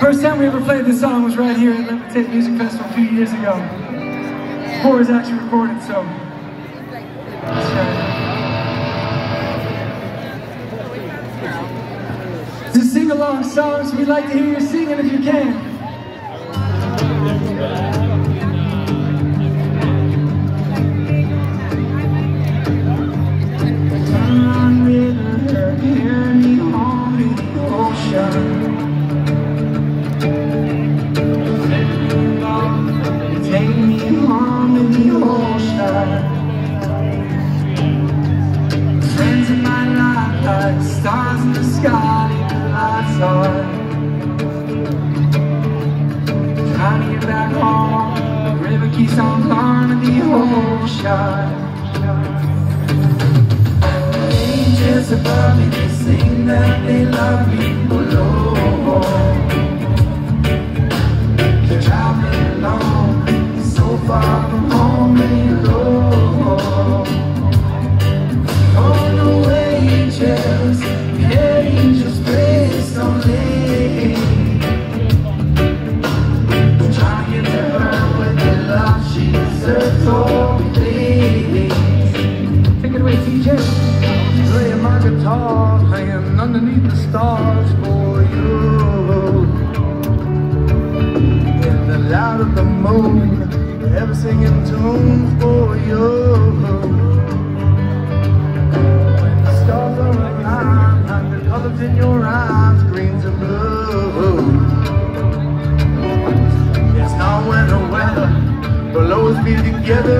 First time we ever played this song was right here at Levitate Music Festival a few years ago. Before it was actually recorded, so. A sing-along song, so we'd like to hear you singing if you can. Ocean Angels above me, they sing that they love me below They're so far from home, they low On the angels underneath the stars for you. In the light of the moon Ever singing tunes for you. When the stars are aligned And the colors in your eyes Greens and blues. It's not when the weather Below us be together